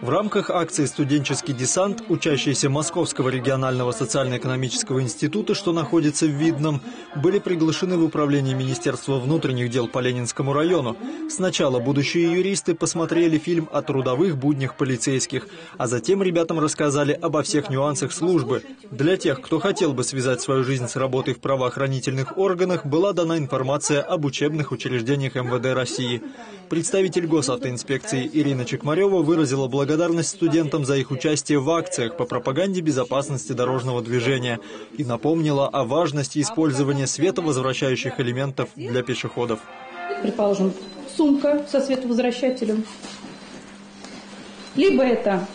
В рамках акции «Студенческий десант» учащиеся Московского регионального социально-экономического института, что находится в Видном, были приглашены в управление Министерства внутренних дел по Ленинскому району. Сначала будущие юристы посмотрели фильм о трудовых буднях полицейских, а затем ребятам рассказали обо всех нюансах службы. Для тех, кто хотел бы связать свою жизнь с работой в правоохранительных органах, была дана информация об учебных учреждениях МВД России. Представитель госавтоинспекции Ирина Чекмарева выразила благодарность студентам за их участие в акциях по пропаганде безопасности дорожного движения и напомнила о важности использования световозвращающих элементов для пешеходов. Предположим, сумка со световозвращателем, либо это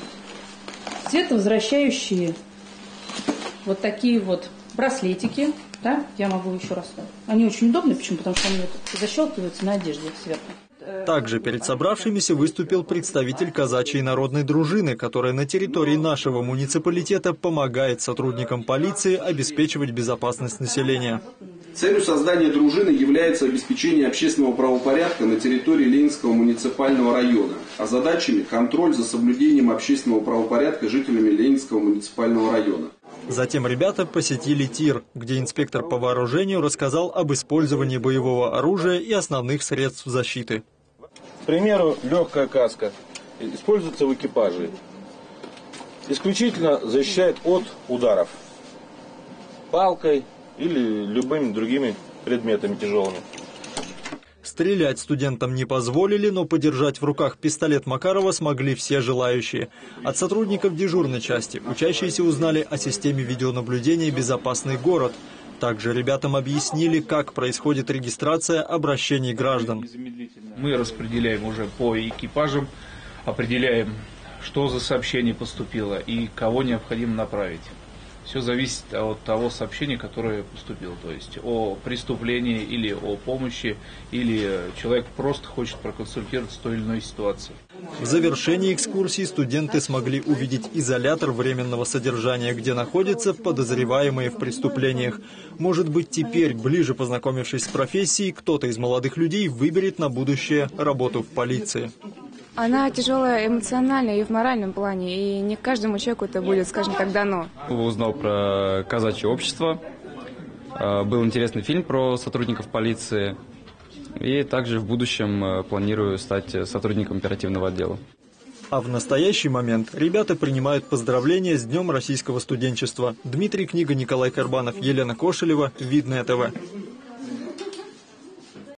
световозвращающие вот такие вот браслетики, да, я могу еще раз. Они очень удобны, почему? Потому что они вот защелкиваются на одежде сверху. Также перед собравшимися выступил представитель казачьей народной дружины, которая на территории нашего муниципалитета помогает сотрудникам полиции обеспечивать безопасность населения. Целью создания дружины является обеспечение общественного правопорядка на территории Ленинского муниципального района, а задачами – контроль за соблюдением общественного правопорядка жителями Ленинского муниципального района. Затем ребята посетили тир, где инспектор по вооружению рассказал об использовании боевого оружия и основных средств защиты. К примеру, легкая каска используется в экипаже. Исключительно защищает от ударов палкой или любыми другими предметами тяжелыми. Стрелять студентам не позволили, но подержать в руках пистолет Макарова смогли все желающие. От сотрудников дежурной части учащиеся узнали о системе видеонаблюдения «Безопасный город», также ребятам объяснили, как происходит регистрация обращений граждан. Мы распределяем уже по экипажам, определяем, что за сообщение поступило и кого необходимо направить. Все зависит от того сообщения, которое поступило. То есть о преступлении или о помощи, или человек просто хочет проконсультироваться в той или иной ситуации. В завершении экскурсии студенты смогли увидеть изолятор временного содержания, где находятся подозреваемые в преступлениях. Может быть, теперь, ближе познакомившись с профессией, кто-то из молодых людей выберет на будущее работу в полиции. Она тяжелая эмоционально и в моральном плане, и не каждому человеку это будет, скажем так, дано. Узнал про казачье общество, а, был интересный фильм про сотрудников полиции, и также в будущем э, планирую стать сотрудником оперативного отдела. А в настоящий момент ребята принимают поздравления с Днем российского студенчества. Дмитрий Книга, Николай Карбанов, Елена Кошелева, Видное ТВ.